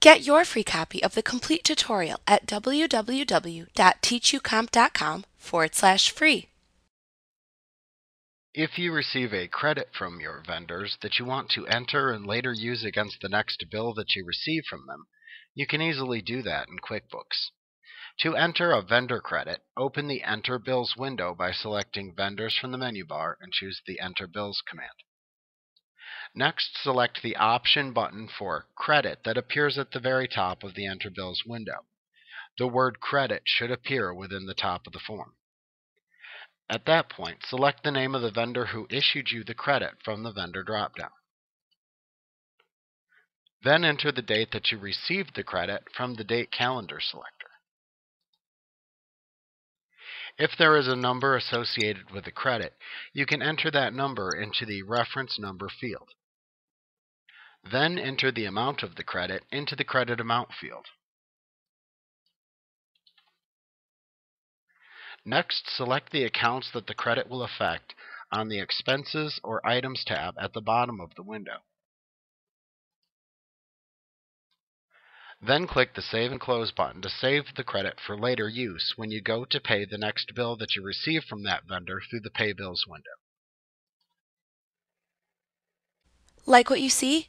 Get your free copy of the complete tutorial at www.teachucomp.com forward slash free. If you receive a credit from your vendors that you want to enter and later use against the next bill that you receive from them, you can easily do that in QuickBooks. To enter a vendor credit, open the Enter Bills window by selecting Vendors from the menu bar and choose the Enter Bills command. Next, select the Option button for Credit that appears at the very top of the Enter Bills window. The word Credit should appear within the top of the form. At that point, select the name of the vendor who issued you the credit from the Vendor dropdown. Then enter the date that you received the credit from the Date Calendar selector. If there is a number associated with the credit, you can enter that number into the Reference Number field. Then enter the amount of the credit into the Credit Amount field. Next, select the accounts that the credit will affect on the Expenses or Items tab at the bottom of the window. Then click the Save and Close button to save the credit for later use when you go to pay the next bill that you receive from that vendor through the Pay Bills window. Like what you see?